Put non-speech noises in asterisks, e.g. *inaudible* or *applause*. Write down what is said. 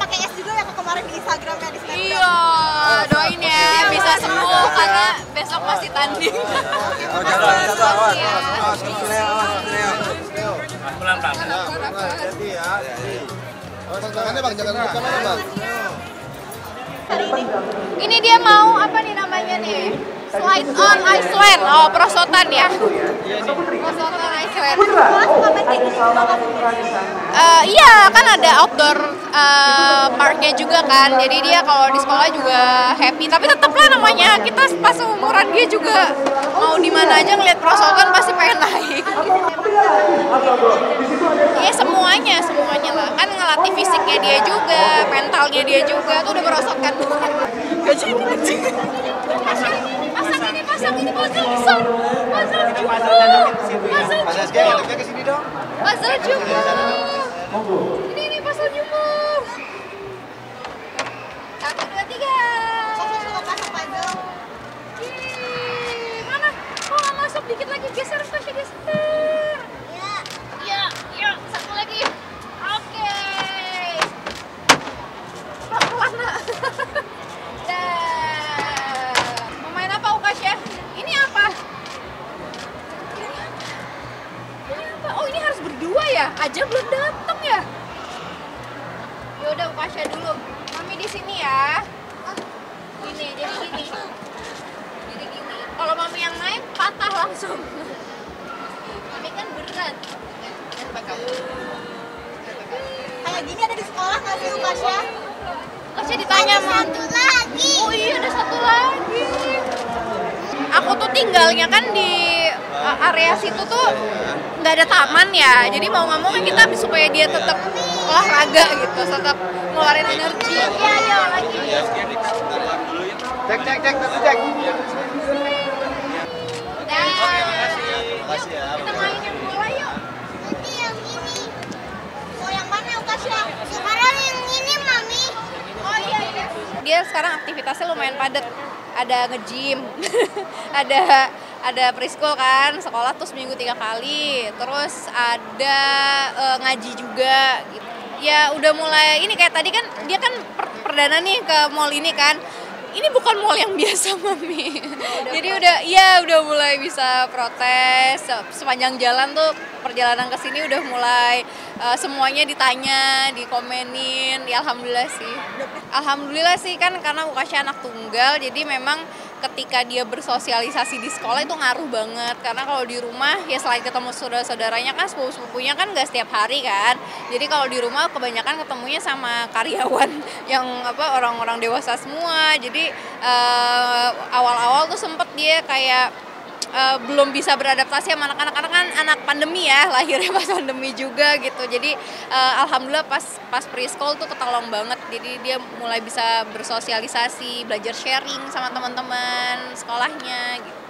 pakai es juga ya kemarin di Instagramnya di Instagram iya doain ya bisa sembuh karena besok masih tanding oke makasih pelan pelan jadi ya tangannya bang jangan ini dia mau apa nih namanya nih Slide on Iceland. Oh, prosotan ya. Prosotan Iceland. Eh, iya, kan ada outdoor eh, parknya juga kan. Jadi dia kalau di sekolah juga happy. Tapi tetap lah namanya kita pas umuran dia juga mau di mana aja ngeliat prosotan pasti pengen naik. Iya semuanya, semuanya lah. Kan ngelatih fisiknya dia juga, mentalnya dia juga. Tuh udah jadi. Pasang, pasang ini, pasang ini, pasang pasang. Pasang juga. Pasang ke sini dong. Pasang juga. Ini, ini pasang juga. Satu, dua, tiga. Ih, Mana? Kok nggak masuk? Dikit lagi, geser, Tasya, geser. Iya, iya, satu lagi. Oke. Pelan-pelan, nak. Mau main apa, Ukasya? Ini apa? Ini apa? Oh, ini harus berdua ya? Aja belum datang ya? Yaudah, Ukasya dulu. Mami di sini ya. Gini, jadi gini. Kalau mami yang naik, patah langsung. Mami kan berat. Kayak gini ada di sekolah nggak sih Ukasya? Kasih ditanya sama Satu lagi. Oh iya ada satu lagi. Aku tuh tinggalnya kan di uh, area situ tuh nggak ada taman ya. Jadi mau nggak mau kan kita supaya dia tetap olahraga gitu, tetap ngeluarin energi. Iya iya lagi. Cek, cek, cek, satu cek. Dah. Makasih ya. Kita main yang bola yuk. Nanti yang ini. Mau yang mana Ukasya? Sekarang yang ini Mami. Oh iya iya. Dia sekarang aktivitasnya lumayan padat. Ada nge-gym, *laughs* ada ada preschool kan, sekolah tuh seminggu tiga kali. Terus ada eh, ngaji juga gitu. Ya udah mulai ini kayak tadi kan dia kan per- perdana nih ke mall ini kan. Ini bukan mall yang biasa *laughs* mami. Jadi udah iya udah mulai bisa protes Se- sepanjang jalan tuh perjalanan ke sini udah mulai eh, semuanya ditanya, dikomenin. Ya alhamdulillah sih. Alhamdulillah sih kan karena Ukasya anak tunggal jadi memang ketika dia bersosialisasi di sekolah itu ngaruh banget. Karena kalau di rumah ya selain ketemu saudara-saudaranya kan sepupu-sepupunya kan gak setiap hari kan. Jadi kalau di rumah kebanyakan ketemunya sama karyawan *laughs* yang apa orang-orang dewasa semua. Jadi eh, awal-awal tuh sempet dia kayak eh, belum bisa beradaptasi sama anak-anak. Karena kan anak pandemi ya *laughs* lahirnya pas pandemi juga gitu. Jadi eh, alhamdulillah pas pas preschool tuh ketolong banget. Jadi dia mulai bisa bersosialisasi belajar sharing sama teman-teman sekolahnya gitu